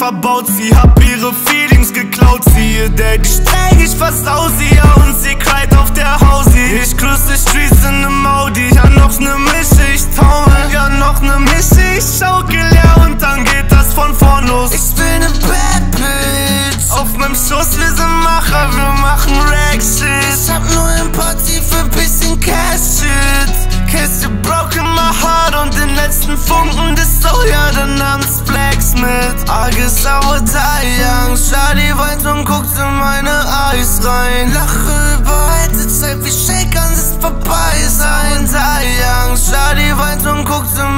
verbaut, sie hab ihre Feelings geklaut. Sie ihr Daddy streng, ich versau sie, ja, und sie kreit auf der Hausi. Ich grüße Streets in nem Audi, ja, noch ne Mische, ich taumel, ja, noch ne Mische, ich schaukel, ja, und dann geht das von vorn los. Ich bin ne Bad Bitch, auf meinem Schoß, wir sind Macher, wir machen Hand und guckst in meine Eyes rein. Lache über alte Zeit, wie Shakern, es vorbei sein. Sei Angst, Shadi weint und guckst in meine Eyes rein.